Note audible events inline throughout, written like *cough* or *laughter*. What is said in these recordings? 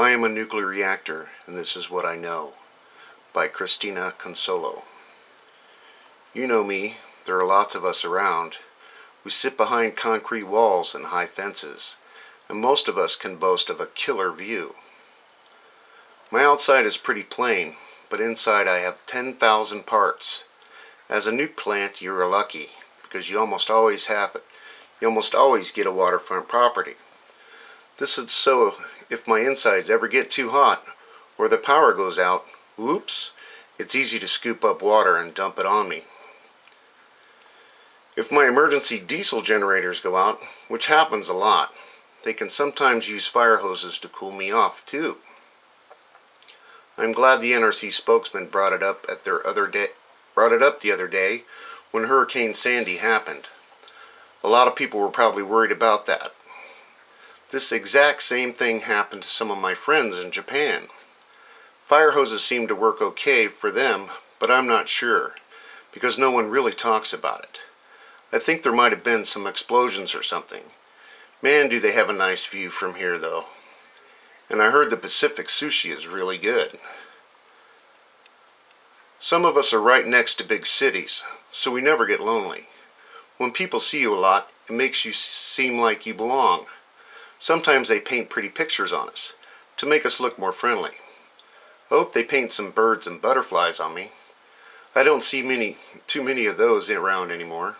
I am a nuclear reactor, and this is what I know. By Christina Consolo. You know me, there are lots of us around. We sit behind concrete walls and high fences, and most of us can boast of a killer view. My outside is pretty plain, but inside I have 10,000 parts. As a nuke plant, you're lucky, because you almost always have it. You almost always get a waterfront property. This is so if my insides ever get too hot or the power goes out, whoops, it's easy to scoop up water and dump it on me. If my emergency diesel generators go out, which happens a lot, they can sometimes use fire hoses to cool me off too. I'm glad the NRC spokesman brought it up at their other day brought it up the other day when Hurricane Sandy happened. A lot of people were probably worried about that. This exact same thing happened to some of my friends in Japan. Fire hoses seem to work okay for them, but I'm not sure, because no one really talks about it. I think there might have been some explosions or something. Man, do they have a nice view from here, though. And I heard the Pacific sushi is really good. Some of us are right next to big cities, so we never get lonely. When people see you a lot, it makes you seem like you belong. Sometimes they paint pretty pictures on us to make us look more friendly. I hope they paint some birds and butterflies on me. I don't see many, too many of those around anymore.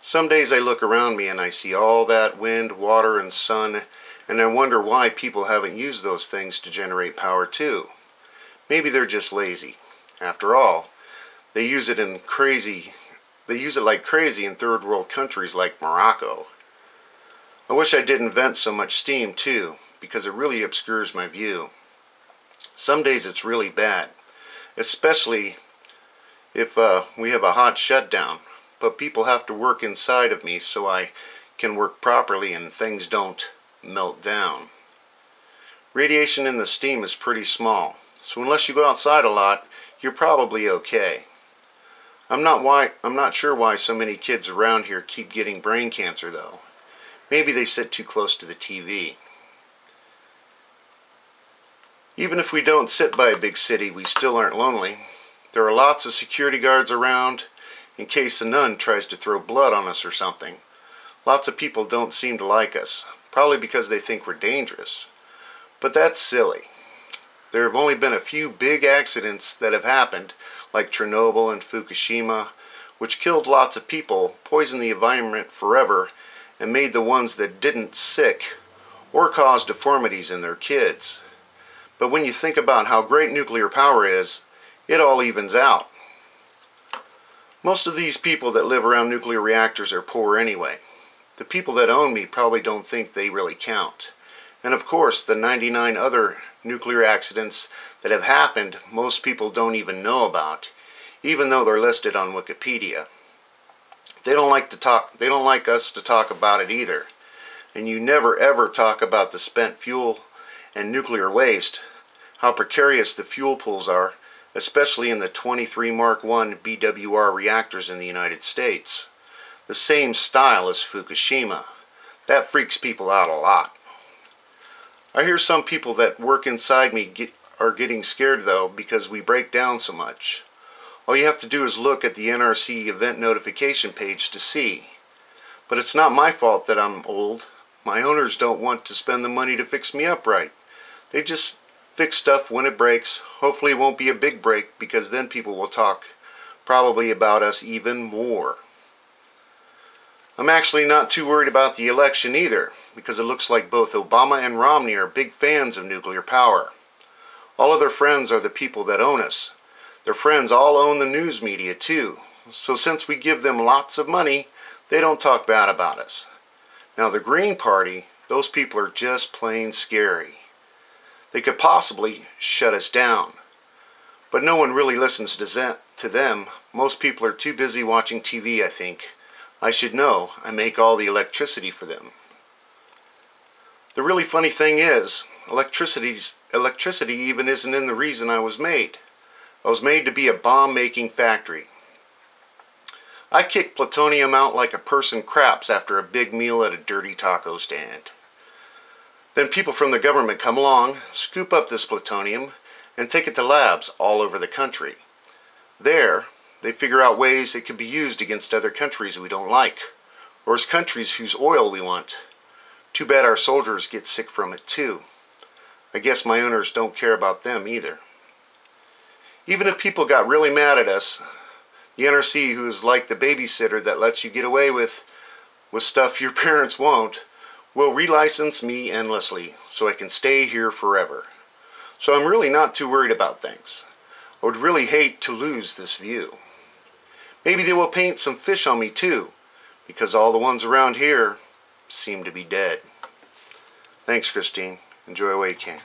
Some days I look around me and I see all that wind, water, and sun, and I wonder why people haven't used those things to generate power too. Maybe they're just lazy. After all, they use it in crazy, they use it like crazy in third world countries like Morocco. I wish I didn't vent so much steam too, because it really obscures my view. Some days it's really bad, especially if uh, we have a hot shutdown, but people have to work inside of me so I can work properly and things don't melt down. Radiation in the steam is pretty small, so unless you go outside a lot, you're probably okay. I'm not why I'm not sure why so many kids around here keep getting brain cancer though. Maybe they sit too close to the TV. Even if we don't sit by a big city, we still aren't lonely. There are lots of security guards around in case a nun tries to throw blood on us or something. Lots of people don't seem to like us, probably because they think we're dangerous. But that's silly. There have only been a few big accidents that have happened, like Chernobyl and Fukushima, which killed lots of people, poisoned the environment forever, and made the ones that didn't sick or cause deformities in their kids. But when you think about how great nuclear power is, it all evens out. Most of these people that live around nuclear reactors are poor anyway. The people that own me probably don't think they really count. And of course, the 99 other nuclear accidents that have happened, most people don't even know about, even though they're listed on Wikipedia. They don't like to talk they don't like us to talk about it either. And you never ever talk about the spent fuel and nuclear waste, how precarious the fuel pools are, especially in the 23 Mark I BWR reactors in the United States. The same style as Fukushima. That freaks people out a lot. I hear some people that work inside me get, are getting scared though because we break down so much. All you have to do is look at the NRC event notification page to see. But it's not my fault that I'm old. My owners don't want to spend the money to fix me up right. They just fix stuff when it breaks. Hopefully it won't be a big break because then people will talk probably about us even more. I'm actually not too worried about the election either because it looks like both Obama and Romney are big fans of nuclear power. All of their friends are the people that own us. Their friends all own the news media too. So since we give them lots of money, they don't talk bad about us. Now the Green Party, those people are just plain scary. They could possibly shut us down. But no one really listens to them. Most people are too busy watching TV, I think. I should know. I make all the electricity for them. The really funny thing is, electricity even isn't in the reason I was made. I was made to be a bomb-making factory. I kick plutonium out like a person craps after a big meal at a dirty taco stand. Then people from the government come along, scoop up this plutonium, and take it to labs all over the country. There, they figure out ways it can be used against other countries we don't like, or as countries whose oil we want. Too bad our soldiers get sick from it too. I guess my owners don't care about them either. Even if people got really mad at us, the NRC, who is like the babysitter that lets you get away with, with stuff your *laughs* parents won't, will relicense me endlessly so I can stay here forever. So I'm really not too worried about things. I would really hate to lose this view. Maybe they will paint some fish on me too, because all the ones around here seem to be dead. Thanks, Christine. Enjoy you can.